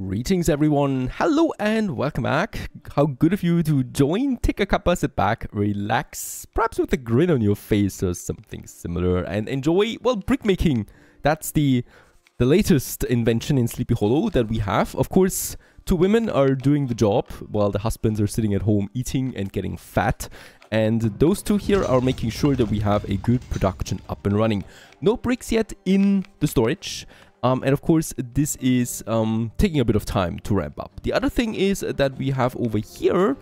Greetings everyone, hello and welcome back. How good of you to join, take a cuppa, sit back, relax, perhaps with a grin on your face or something similar and enjoy, well, brick making. That's the, the latest invention in Sleepy Hollow that we have. Of course, two women are doing the job while the husbands are sitting at home eating and getting fat. And those two here are making sure that we have a good production up and running. No bricks yet in the storage. Um, and of course, this is um, taking a bit of time to ramp up. The other thing is that we have over here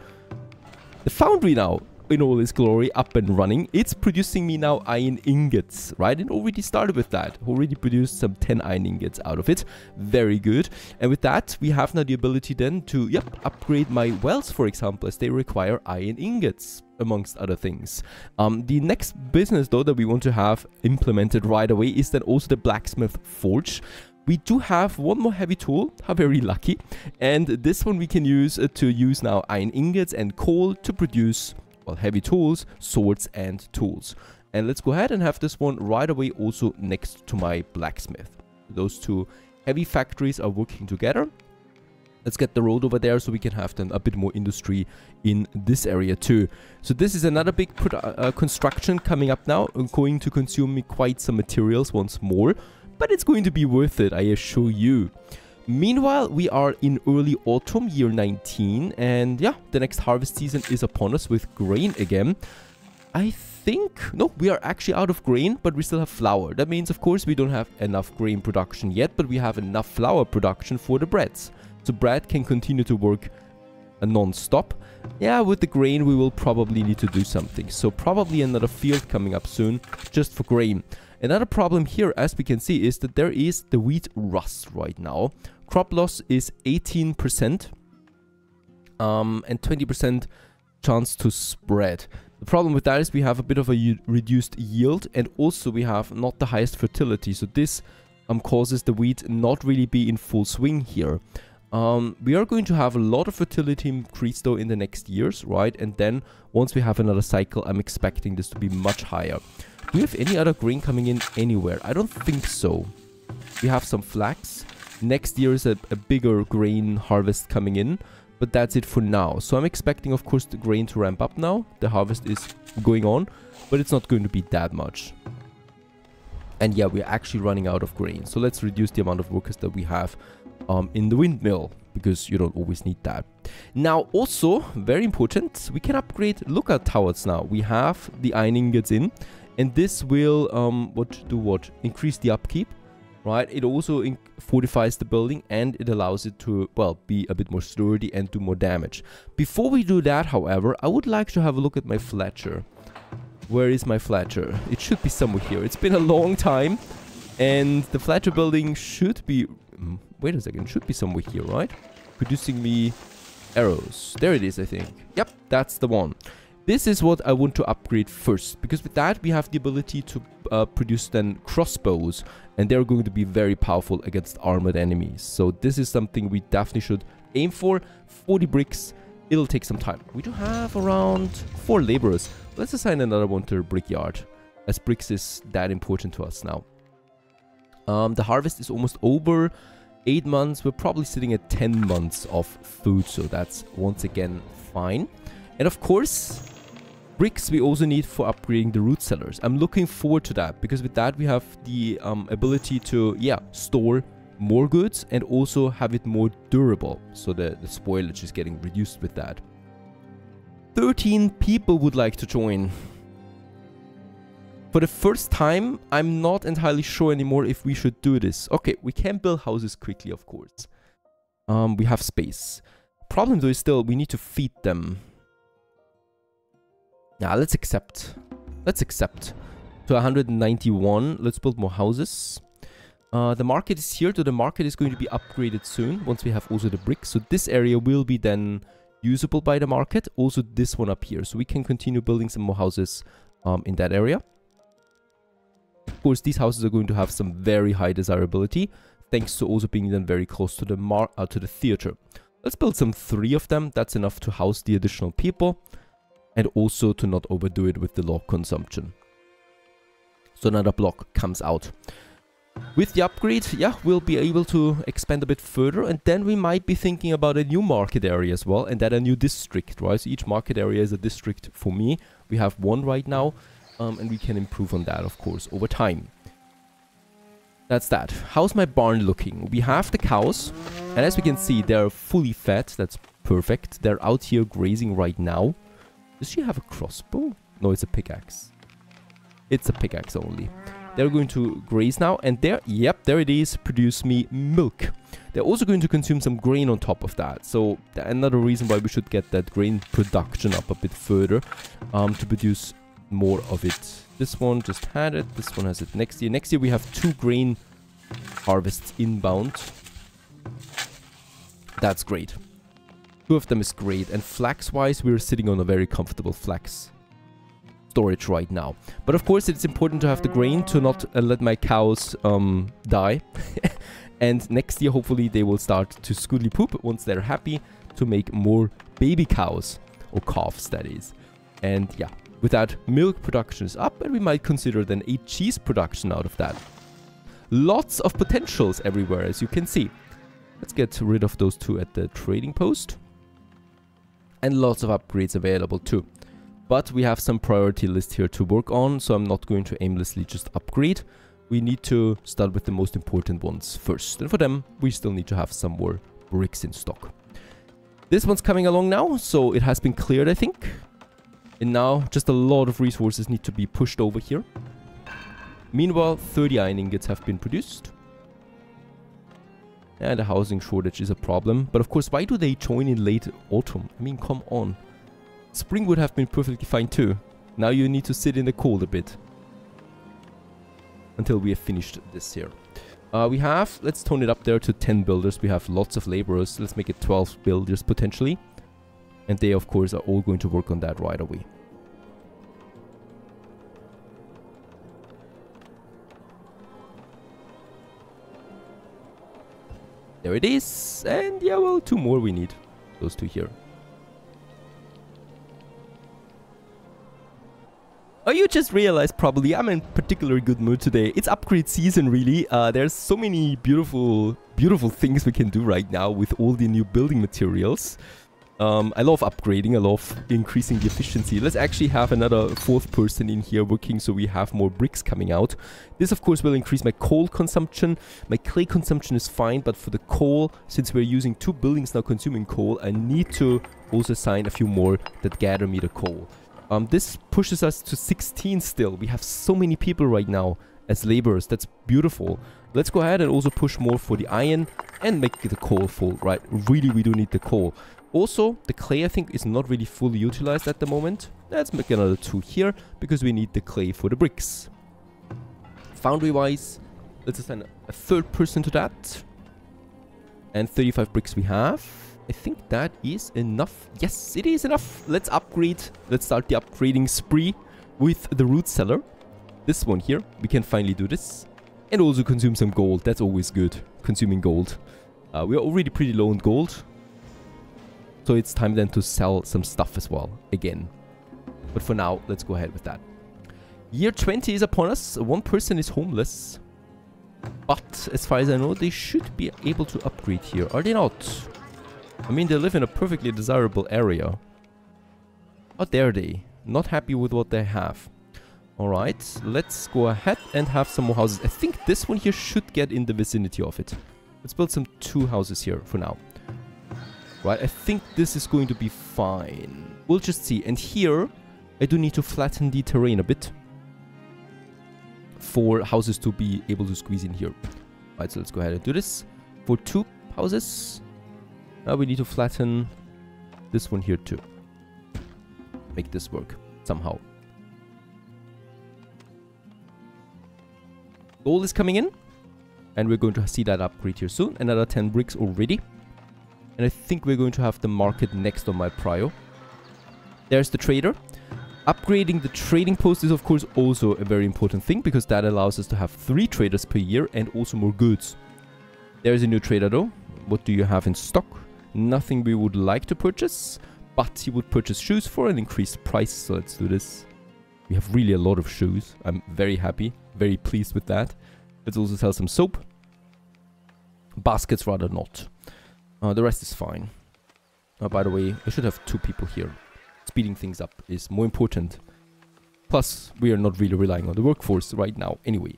the foundry now in all its glory up and running. It's producing me now iron ingots, right? And already started with that. Already produced some 10 iron ingots out of it. Very good. And with that, we have now the ability then to, yep, upgrade my wells, for example, as they require iron ingots amongst other things. Um, the next business though that we want to have implemented right away is then also the blacksmith forge. We do have one more heavy tool, how very lucky, and this one we can use uh, to use now iron ingots and coal to produce well, heavy tools, swords and tools. And let's go ahead and have this one right away also next to my blacksmith. Those two heavy factories are working together Let's get the road over there so we can have then a bit more industry in this area too. So this is another big uh, uh, construction coming up now, going to consume me quite some materials once more, but it's going to be worth it, I assure you. Meanwhile, we are in early autumn, year 19, and yeah, the next harvest season is upon us with grain again. I think, no, we are actually out of grain, but we still have flour. That means, of course, we don't have enough grain production yet, but we have enough flour production for the breads. So bread can continue to work non-stop. Yeah, with the grain we will probably need to do something. So probably another field coming up soon just for grain. Another problem here, as we can see, is that there is the wheat rust right now. Crop loss is 18% um, and 20% chance to spread. The problem with that is we have a bit of a reduced yield and also we have not the highest fertility. So this um, causes the wheat not really be in full swing here. Um, we are going to have a lot of fertility increase though in the next years, right? And then once we have another cycle, I'm expecting this to be much higher. Do we have any other grain coming in anywhere? I don't think so. We have some flax. Next year is a, a bigger grain harvest coming in, but that's it for now. So I'm expecting, of course, the grain to ramp up now. The harvest is going on, but it's not going to be that much. And yeah, we're actually running out of grain. So let's reduce the amount of workers that we have um, in the windmill because you don't always need that. Now also, very important, we can upgrade lookout towers now. We have the iron ingots in and this will, um, what do what? Increase the upkeep, right? It also fortifies the building and it allows it to, well, be a bit more sturdy and do more damage. Before we do that, however, I would like to have a look at my Fletcher. Where is my Fletcher? It should be somewhere here. It's been a long time and the Fletcher building should be mm, Wait a second, should be somewhere here, right? Producing me arrows. There it is, I think. Yep, that's the one. This is what I want to upgrade first, because with that we have the ability to uh, produce then crossbows, and they're going to be very powerful against armored enemies. So this is something we definitely should aim for. 40 bricks, it'll take some time. We do have around 4 laborers. Let's assign another one to the brickyard, as bricks is that important to us now. Um, the harvest is almost over. 8 months, we're probably sitting at 10 months of food, so that's once again fine. And of course, bricks we also need for upgrading the root cellars. I'm looking forward to that, because with that we have the um, ability to, yeah, store more goods and also have it more durable, so the, the spoilage is getting reduced with that. 13 people would like to join. For the first time, I'm not entirely sure anymore if we should do this. Okay, we can build houses quickly, of course. Um, we have space. Problem though is still, we need to feed them. Yeah, let's accept. Let's accept. To 191, let's build more houses. Uh, the market is here, so the market is going to be upgraded soon, once we have also the bricks. So this area will be then usable by the market. Also this one up here. So we can continue building some more houses um, in that area. Of course, these houses are going to have some very high desirability, thanks to also being then very close to the mar uh, to the theater. Let's build some three of them. That's enough to house the additional people and also to not overdo it with the log consumption. So another block comes out. With the upgrade, yeah, we'll be able to expand a bit further and then we might be thinking about a new market area as well and then a new district, right? So each market area is a district for me. We have one right now um, and we can improve on that, of course, over time. That's that. How's my barn looking? We have the cows and as we can see, they're fully fed. That's perfect. They're out here grazing right now. Does she have a crossbow? No, it's a pickaxe. It's a pickaxe only. They're going to graze now, and there, yep, there it is, produce me milk. They're also going to consume some grain on top of that. So another reason why we should get that grain production up a bit further um, to produce more of it. This one just had it. This one has it next year. Next year we have two grain harvests inbound. That's great. Two of them is great. And flax-wise, we're sitting on a very comfortable flax storage right now. But of course, it's important to have the grain to not uh, let my cows um, die. and next year, hopefully, they will start to scootly poop once they're happy to make more baby cows. Or calves, that is. And yeah, with that, milk production is up and we might consider then a cheese production out of that. Lots of potentials everywhere, as you can see. Let's get rid of those two at the trading post. And lots of upgrades available too. But we have some priority list here to work on, so I'm not going to aimlessly just upgrade. We need to start with the most important ones first. And for them, we still need to have some more bricks in stock. This one's coming along now, so it has been cleared, I think. And now, just a lot of resources need to be pushed over here. Meanwhile, 30 iron ingots have been produced. And the housing shortage is a problem. But of course, why do they join in late autumn? I mean, come on. Spring would have been perfectly fine too. Now you need to sit in the cold a bit. Until we have finished this here. Uh, we have, let's tone it up there to 10 builders. We have lots of laborers. Let's make it 12 builders potentially. And they, of course, are all going to work on that right away. There it is. And yeah, well, two more we need. Those two here. Oh, you just realized probably I'm in particularly good mood today. It's upgrade season, really. Uh, there's so many beautiful, beautiful things we can do right now with all the new building materials. Um, I love upgrading, I love increasing the efficiency. Let's actually have another fourth person in here working so we have more bricks coming out. This of course will increase my coal consumption. My clay consumption is fine, but for the coal, since we're using two buildings now consuming coal, I need to also assign a few more that gather me the coal. Um, this pushes us to 16 still. We have so many people right now as laborers. That's beautiful. Let's go ahead and also push more for the iron and make the coal full, right? Really, we do need the coal. Also, the clay, I think, is not really fully utilized at the moment. Let's make another two here, because we need the clay for the bricks. Foundry-wise, let's assign a third person to that. And 35 bricks we have. I think that is enough. Yes, it is enough. Let's upgrade. Let's start the upgrading spree with the root cellar. This one here. We can finally do this. And also consume some gold. That's always good. Consuming gold. Uh, we are already pretty low on gold. So it's time then to sell some stuff as well. Again. But for now, let's go ahead with that. Year 20 is upon us. One person is homeless. But as far as I know, they should be able to upgrade here. Are they not? I mean, they live in a perfectly desirable area. How dare they? Not happy with what they have. Alright, let's go ahead and have some more houses. I think this one here should get in the vicinity of it. Let's build some two houses here for now. Right, I think this is going to be fine. We'll just see. And here, I do need to flatten the terrain a bit. For houses to be able to squeeze in here. Right, so let's go ahead and do this. For two houses, now we need to flatten this one here too. Make this work somehow. Gold is coming in. And we're going to see that upgrade here soon. Another 10 bricks already. And I think we're going to have the market next on my prio. There's the trader. Upgrading the trading post is of course also a very important thing because that allows us to have three traders per year and also more goods. There's a new trader though. What do you have in stock? Nothing we would like to purchase, but he would purchase shoes for an increased price. So let's do this. We have really a lot of shoes. I'm very happy, very pleased with that. Let's also sell some soap. Baskets rather not. Uh, the rest is fine. Uh, by the way, I should have two people here. Speeding things up is more important. Plus, we are not really relying on the workforce right now anyway.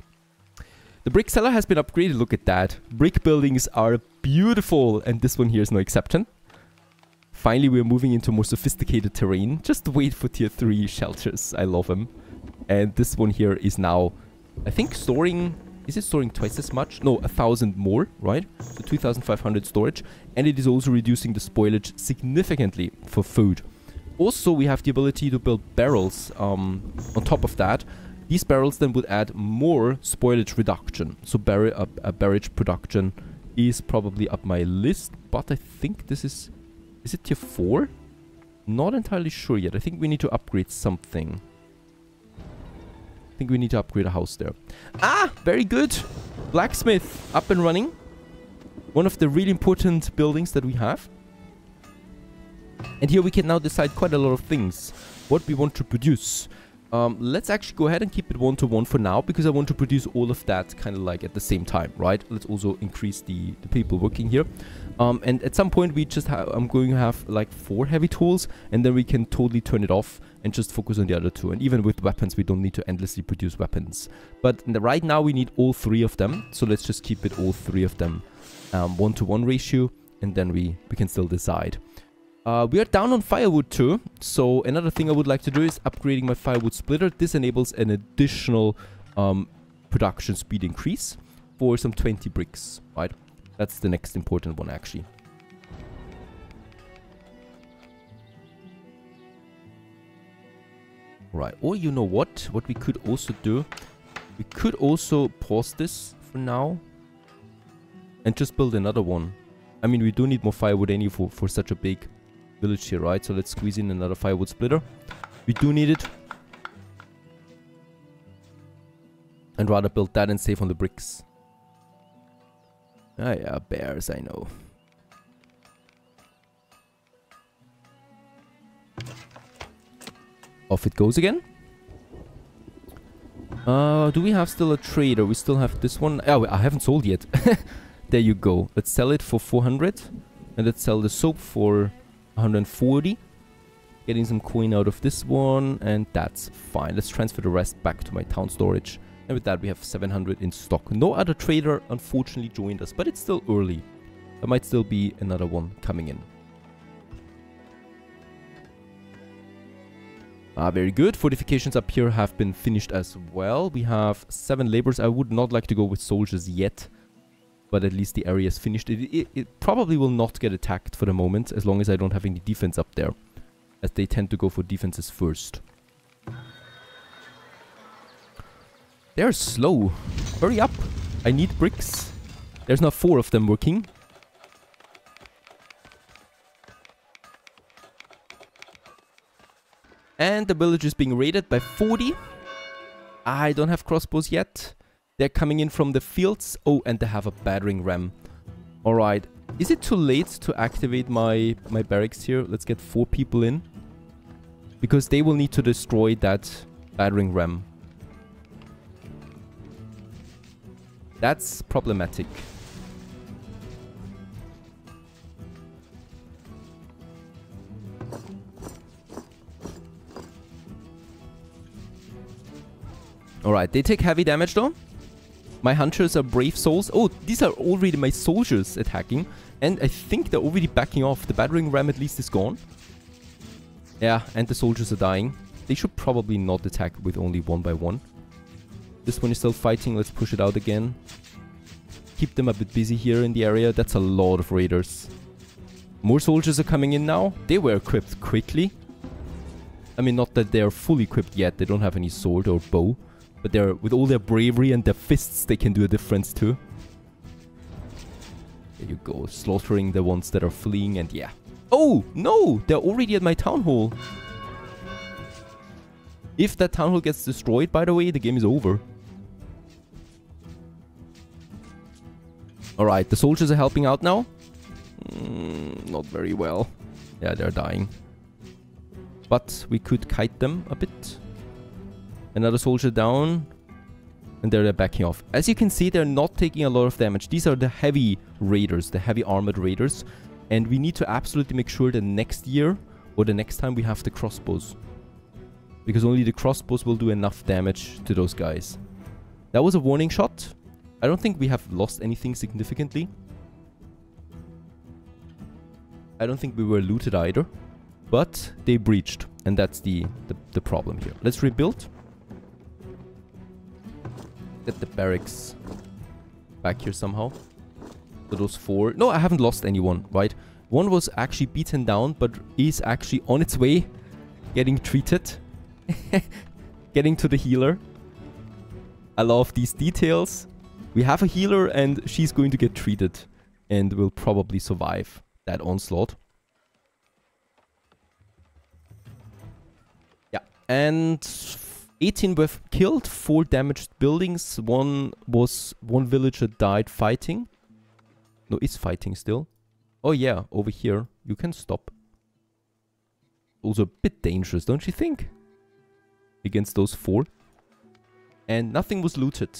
The brick cellar has been upgraded, look at that. Brick buildings are beautiful and this one here is no exception. Finally, we're moving into more sophisticated terrain. Just wait for tier 3 shelters, I love them. And this one here is now, I think storing is it storing twice as much? No, a thousand more, right? So 2500 storage. And it is also reducing the spoilage significantly for food. Also, we have the ability to build barrels um, on top of that. These barrels then would add more spoilage reduction. So bar uh, uh, barrage production is probably up my list. But I think this is... Is it tier 4? Not entirely sure yet. I think we need to upgrade something think we need to upgrade a house there. Ah, very good. Blacksmith up and running. One of the really important buildings that we have. And here we can now decide quite a lot of things. What we want to produce. Um, let's actually go ahead and keep it one-to-one for now because I want to produce all of that kind of like at the same time, right? Let's also increase the, the people working here. Um, and at some point we just have, I'm going to have like four heavy tools and then we can totally turn it off and just focus on the other two. And even with weapons, we don't need to endlessly produce weapons. But right now we need all three of them. So let's just keep it all three of them um, one-to-one -one ratio and then we, we can still decide. Uh, we are down on firewood too, so another thing I would like to do is upgrading my firewood splitter. This enables an additional um, production speed increase for some 20 bricks, right? That's the next important one actually. Right, or you know what? What we could also do, we could also pause this for now and just build another one. I mean, we do need more firewood anyway for, for such a big village here, right? So let's squeeze in another firewood splitter. We do need it. And rather build that and save on the bricks. Ah yeah, bears, I know. Off it goes again. Uh, do we have still a trader? We still have this one. Oh, I haven't sold yet. there you go. Let's sell it for 400. And let's sell the soap for 140. Getting some coin out of this one, and that's fine. Let's transfer the rest back to my town storage. And with that, we have 700 in stock. No other trader, unfortunately, joined us, but it's still early. There might still be another one coming in. Ah, very good. Fortifications up here have been finished as well. We have seven laborers. I would not like to go with soldiers yet but at least the area is finished. It, it, it, probably will not get attacked for the moment, as long as I don't have any defense up there, as they tend to go for defenses first. They're slow. Hurry up. I need bricks. There's not four of them working. And the village is being raided by 40. I don't have crossbows yet. They're coming in from the fields. Oh, and they have a battering ram. Alright. Is it too late to activate my, my barracks here? Let's get four people in. Because they will need to destroy that battering ram. That's problematic. Alright, they take heavy damage though. My hunters are brave souls. Oh, these are already my soldiers attacking. And I think they're already backing off. The battering ram at least is gone. Yeah, and the soldiers are dying. They should probably not attack with only one by one. This one is still fighting. Let's push it out again. Keep them a bit busy here in the area. That's a lot of raiders. More soldiers are coming in now. They were equipped quickly. I mean, not that they're fully equipped yet. They don't have any sword or bow. But they're with all their bravery and their fists, they can do a difference too. There you go, slaughtering the ones that are fleeing and yeah. Oh, no! They're already at my town hall. If that town hall gets destroyed, by the way, the game is over. Alright, the soldiers are helping out now. Mm, not very well. Yeah, they're dying. But we could kite them a bit. Another soldier down. And they're backing off. As you can see, they're not taking a lot of damage. These are the heavy raiders, the heavy armored raiders. And we need to absolutely make sure that next year or the next time we have the crossbows. Because only the crossbows will do enough damage to those guys. That was a warning shot. I don't think we have lost anything significantly. I don't think we were looted either. But they breached. And that's the, the, the problem here. Let's rebuild. Get the barracks back here somehow. So those four... No, I haven't lost anyone, right? One was actually beaten down, but is actually on its way. Getting treated. getting to the healer. I love these details. We have a healer and she's going to get treated. And will probably survive that onslaught. Yeah, and 18 were killed, 4 damaged buildings, one was one villager died fighting. No, is fighting still. Oh yeah, over here, you can stop. Also a bit dangerous, don't you think? Against those four. And nothing was looted.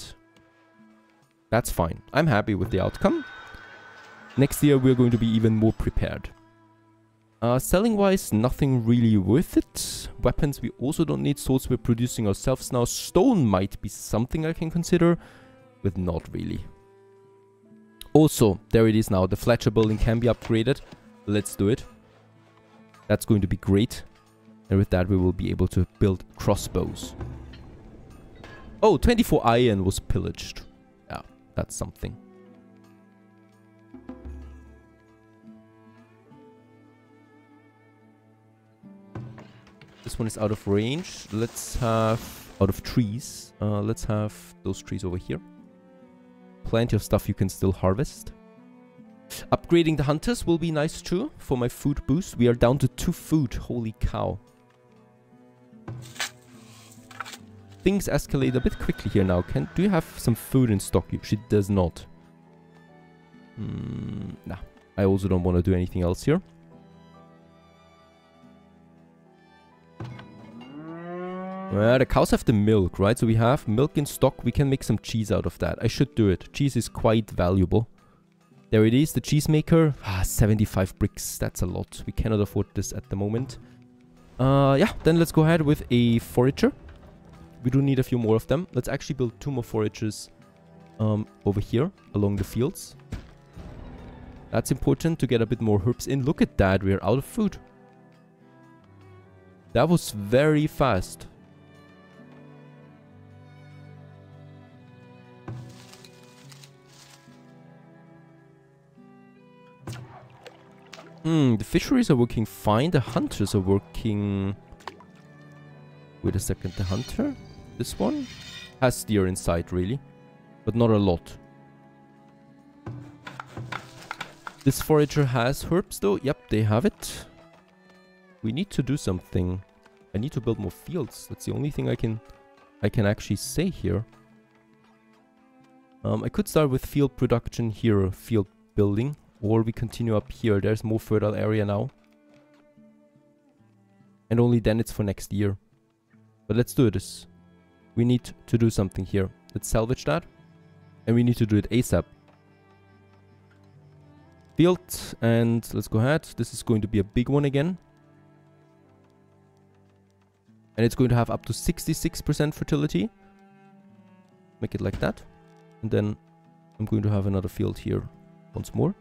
That's fine. I'm happy with the outcome. Next year we're going to be even more prepared. Uh, selling wise, nothing really worth it. Weapons we also don't need. Swords we're producing ourselves now. Stone might be something I can consider, but not really. Also, there it is now. The Fletcher building can be upgraded. Let's do it. That's going to be great. And with that, we will be able to build crossbows. Oh, 24 iron was pillaged. Yeah, that's something. This one is out of range. Let's have... Out of trees. Uh, let's have those trees over here. Plenty of stuff you can still harvest. Upgrading the hunters will be nice too for my food boost. We are down to two food. Holy cow. Things escalate a bit quickly here now. Can Do you have some food in stock? She does not. Mm, nah. I also don't want to do anything else here. Well, the cows have the milk, right? So we have milk in stock. We can make some cheese out of that. I should do it. Cheese is quite valuable. There it is, the cheesemaker. Ah, 75 bricks. That's a lot. We cannot afford this at the moment. Uh, yeah, then let's go ahead with a forager. We do need a few more of them. Let's actually build two more foragers um, over here along the fields. That's important to get a bit more herbs in. Look at that, we're out of food. That was very fast. Hmm, the fisheries are working fine. The hunters are working... Wait a second, the hunter? This one? Has deer inside, really. But not a lot. This forager has herbs, though. Yep, they have it. We need to do something. I need to build more fields. That's the only thing I can... I can actually say here. Um, I could start with field production here, field building. Or we continue up here. There's more fertile area now. And only then it's for next year. But let's do this. We need to do something here. Let's salvage that. And we need to do it ASAP. Field. And let's go ahead. This is going to be a big one again. And it's going to have up to 66% fertility. Make it like that. And then I'm going to have another field here once more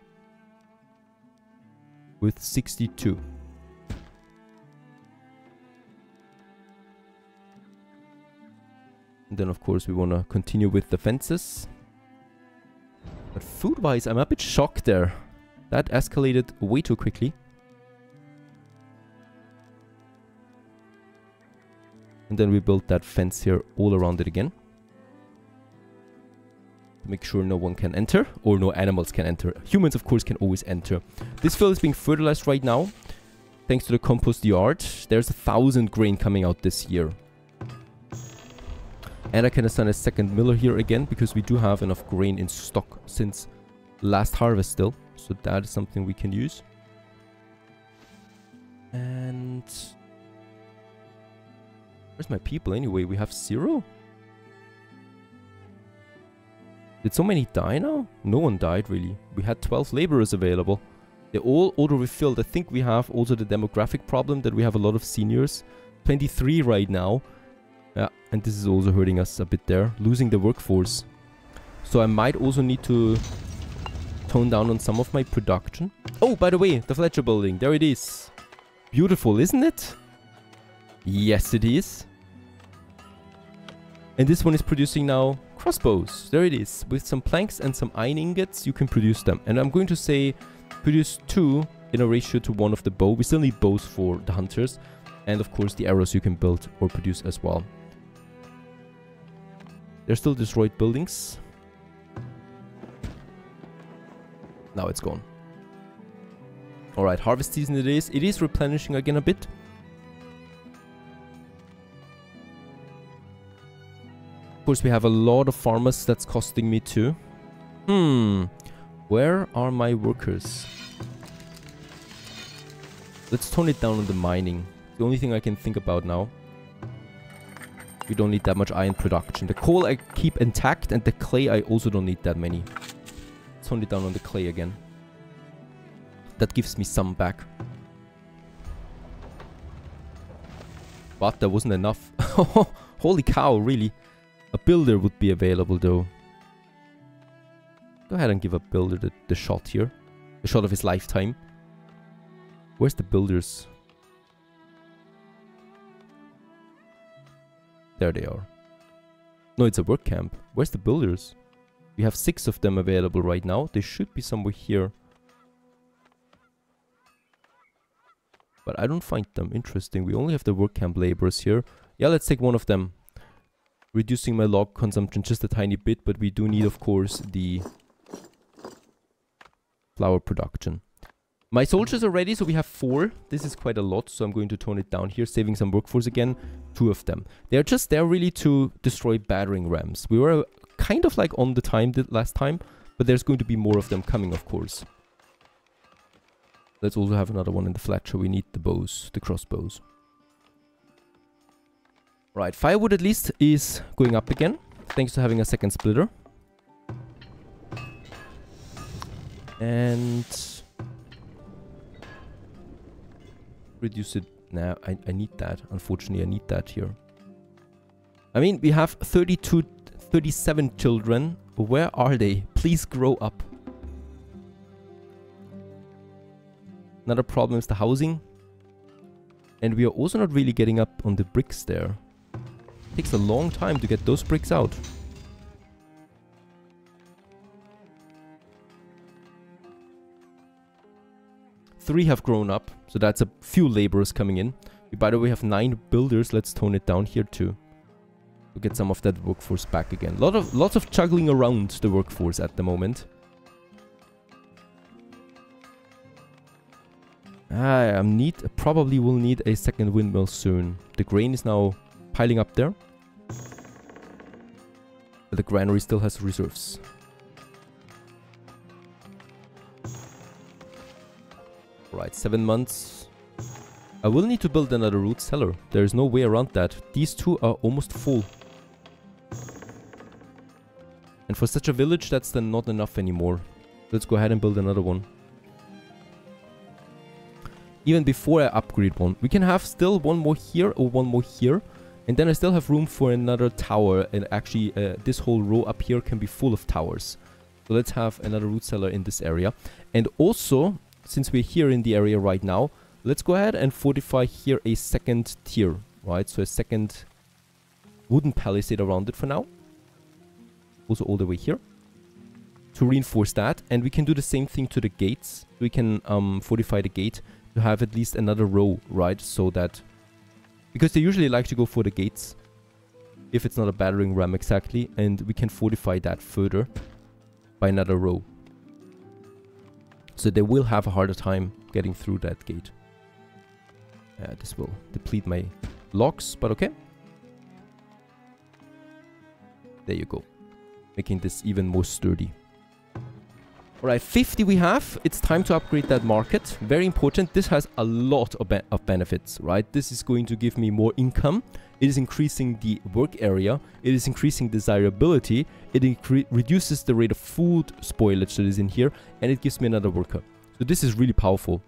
with 62. And then of course we want to continue with the fences. But food-wise, I'm a bit shocked there. That escalated way too quickly. And then we built that fence here all around it again make sure no one can enter or no animals can enter. Humans, of course, can always enter. This field is being fertilized right now. Thanks to the compost yard. There's a thousand grain coming out this year. And I can assign a second miller here again because we do have enough grain in stock since last harvest still. So that is something we can use. And... Where's my people anyway? We have zero? Did so many die now? No one died really. We had 12 laborers available. They all auto-refilled. I think we have also the demographic problem that we have a lot of seniors. 23 right now. Yeah, and this is also hurting us a bit there. Losing the workforce. So I might also need to tone down on some of my production. Oh, by the way, the Fletcher building. There it is. Beautiful, isn't it? Yes, it is. And this one is producing now crossbows. There it is. With some planks and some iron ingots, you can produce them. And I'm going to say produce two in a ratio to one of the bow. We still need bows for the hunters. And of course the arrows you can build or produce as well. There's still destroyed buildings. Now it's gone. Alright, harvest season it is. It is replenishing again a bit. Course, we have a lot of farmers that's costing me too. Hmm. Where are my workers? Let's tone it down on the mining. The only thing I can think about now. We don't need that much iron production. The coal I keep intact and the clay I also don't need that many. Let's tone it down on the clay again. That gives me some back. But that wasn't enough. Holy cow, really. A builder would be available though. Go ahead and give a builder the, the shot here. The shot of his lifetime. Where's the builders? There they are. No, it's a work camp. Where's the builders? We have six of them available right now. They should be somewhere here. But I don't find them interesting. We only have the work camp laborers here. Yeah, let's take one of them. Reducing my log consumption just a tiny bit, but we do need, of course, the flour production. My soldiers are ready, so we have four. This is quite a lot, so I'm going to tone it down here, saving some workforce again. Two of them. They're just there really to destroy battering rams. We were uh, kind of like on the time last time, but there's going to be more of them coming, of course. Let's also have another one in the Fletcher. We need the bows, the crossbows. Right, firewood at least is going up again, thanks to having a second splitter. And... Reduce it now. I, I need that. Unfortunately, I need that here. I mean, we have 32, 37 children. Where are they? Please grow up. Another problem is the housing. And we are also not really getting up on the bricks there. Takes a long time to get those bricks out. Three have grown up, so that's a few laborers coming in. We, by the way, have nine builders. Let's tone it down here too. To get some of that workforce back again. Lot of lots of juggling around the workforce at the moment. I um, need probably will need a second windmill soon. The grain is now piling up there. But the granary still has reserves. Right, seven months. I will need to build another root cellar. There is no way around that. These two are almost full. And for such a village, that's then not enough anymore. Let's go ahead and build another one. Even before I upgrade one. We can have still one more here or one more here. And then I still have room for another tower. And actually, uh, this whole row up here can be full of towers. So let's have another root cellar in this area. And also, since we're here in the area right now, let's go ahead and fortify here a second tier, right? So a second wooden palisade around it for now. Also all the way here to reinforce that. And we can do the same thing to the gates. We can um, fortify the gate to have at least another row, right? So that... Because they usually like to go for the gates. If it's not a battering ram exactly. And we can fortify that further by another row. So they will have a harder time getting through that gate. Uh, this will deplete my locks, but okay. There you go. Making this even more sturdy. Alright, 50 we have. It's time to upgrade that market. Very important. This has a lot of, be of benefits, right? This is going to give me more income. It is increasing the work area. It is increasing desirability. It reduces the rate of food spoilage that is in here. And it gives me another worker. So this is really powerful.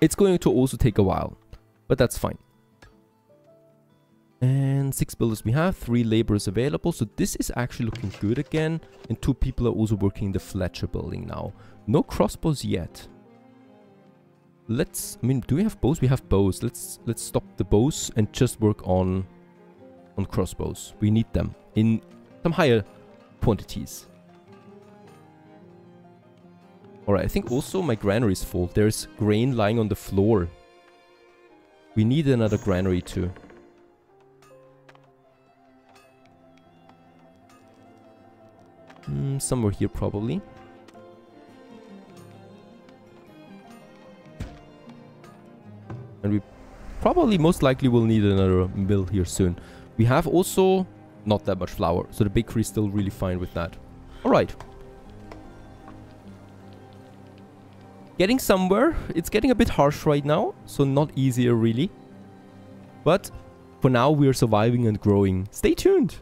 It's going to also take a while. But that's fine. And six builders we have, three laborers available. So this is actually looking good again. And two people are also working in the Fletcher building now. No crossbows yet. Let's, I mean, do we have bows? We have bows. Let's let's stop the bows and just work on on crossbows. We need them in some higher quantities. Alright, I think also my granary is full. There's grain lying on the floor. We need another granary too. Somewhere here probably. And we probably most likely will need another mill here soon. We have also not that much flour, so the bakery is still really fine with that. Alright. Getting somewhere. It's getting a bit harsh right now, so not easier really. But for now we are surviving and growing. Stay tuned!